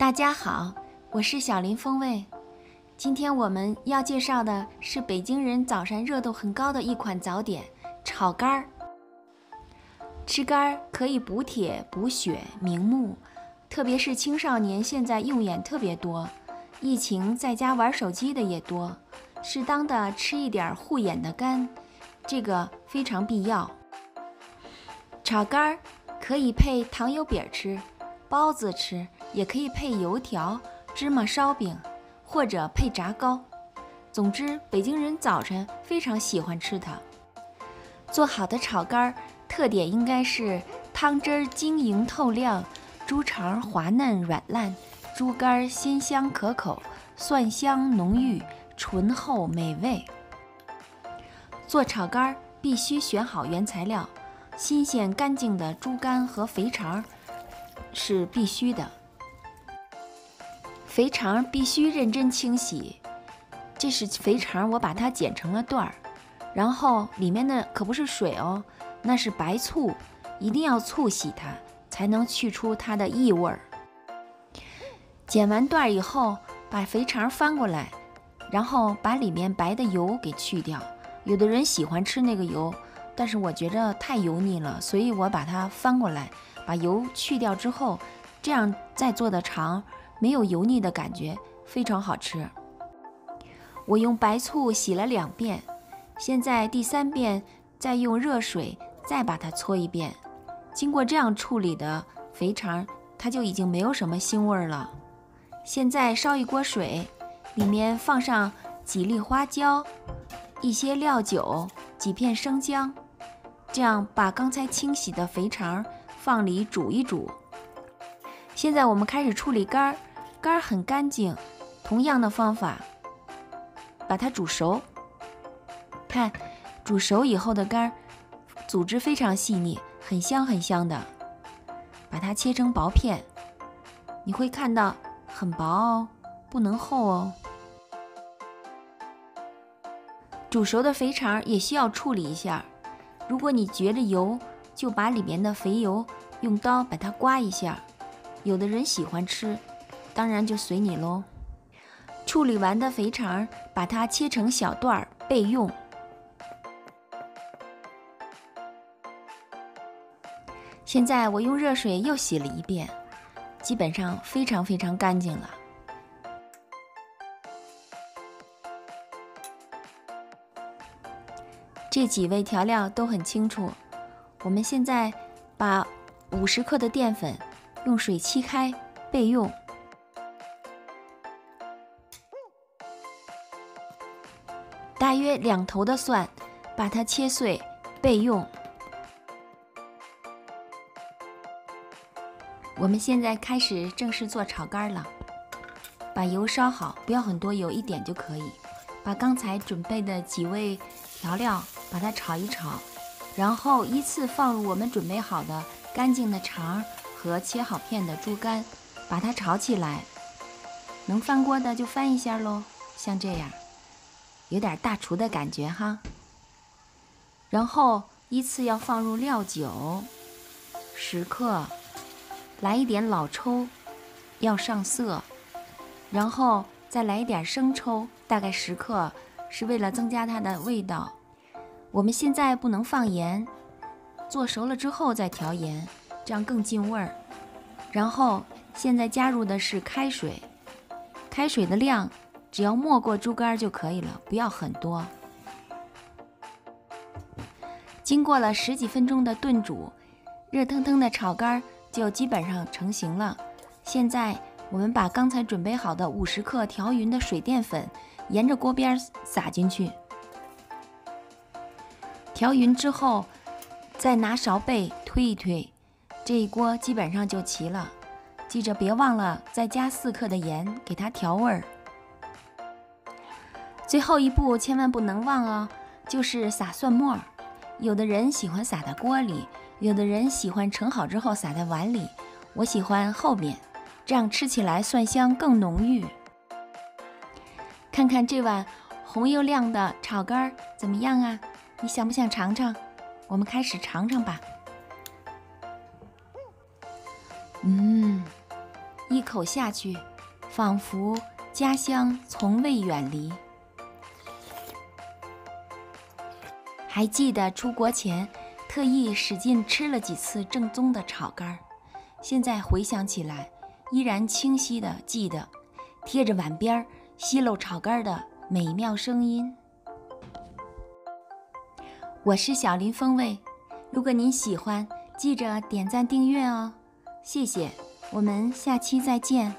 大家好，我是小林风味。今天我们要介绍的是北京人早上热度很高的一款早点——炒肝儿。吃肝儿可以补铁、补血、明目，特别是青少年现在用眼特别多，疫情在家玩手机的也多，适当的吃一点护眼的肝，这个非常必要。炒肝儿可以配糖油饼吃，包子吃。也可以配油条、芝麻烧饼，或者配炸糕。总之，北京人早晨非常喜欢吃它。做好的炒肝儿特点应该是汤汁儿晶莹透亮，猪肠滑嫩软烂，猪肝鲜香可口，蒜香浓郁，醇厚美味。做炒肝儿必须选好原材料，新鲜干净的猪肝和肥肠是必须的。肥肠必须认真清洗，这是肥肠，我把它剪成了段儿，然后里面的可不是水哦，那是白醋，一定要醋洗它，才能去出它的异味儿。剪完段儿以后，把肥肠翻过来，然后把里面白的油给去掉。有的人喜欢吃那个油，但是我觉着太油腻了，所以我把它翻过来，把油去掉之后，这样再做的肠。没有油腻的感觉，非常好吃。我用白醋洗了两遍，现在第三遍再用热水再把它搓一遍。经过这样处理的肥肠，它就已经没有什么腥味了。现在烧一锅水，里面放上几粒花椒、一些料酒、几片生姜，这样把刚才清洗的肥肠放里煮一煮。现在我们开始处理肝儿。肝儿很干净，同样的方法，把它煮熟。看，煮熟以后的肝儿，组织非常细腻，很香很香的。把它切成薄片，你会看到很薄哦，不能厚哦。煮熟的肥肠也需要处理一下，如果你觉得油，就把里面的肥油用刀把它刮一下。有的人喜欢吃。当然就随你喽。处理完的肥肠，把它切成小段儿备用。现在我用热水又洗了一遍，基本上非常非常干净了。这几味调料都很清楚。我们现在把五十克的淀粉用水沏开备用。大约两头的蒜，把它切碎备用。我们现在开始正式做炒肝了，把油烧好，不要很多油，一点就可以。把刚才准备的几味调料把它炒一炒，然后依次放入我们准备好的干净的肠和切好片的猪肝，把它炒起来。能翻锅的就翻一下喽，像这样。有点大厨的感觉哈，然后依次要放入料酒十克，来一点老抽，要上色，然后再来一点生抽，大概十克，是为了增加它的味道。我们现在不能放盐，做熟了之后再调盐，这样更进味儿。然后现在加入的是开水，开水的量。只要没过猪肝就可以了，不要很多。经过了十几分钟的炖煮，热腾腾的炒肝就基本上成型了。现在我们把刚才准备好的五十克调匀的水淀粉沿着锅边撒进去，调匀之后再拿勺背推一推，这一锅基本上就齐了。记着别忘了再加四克的盐，给它调味儿。最后一步千万不能忘哦，就是撒蒜末。有的人喜欢撒在锅里，有的人喜欢盛好之后撒在碗里。我喜欢后面，这样吃起来蒜香更浓郁。看看这碗红又亮的炒肝怎么样啊？你想不想尝尝？我们开始尝尝吧。嗯，一口下去，仿佛家乡从未远离。还记得出国前特意使劲吃了几次正宗的炒肝儿，现在回想起来，依然清晰的记得贴着碗边儿吸漏炒肝儿的美妙声音。我是小林风味，如果您喜欢，记着点赞订阅哦，谢谢，我们下期再见。